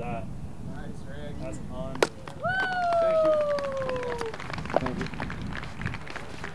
that. Nice, Rick. That's unreal.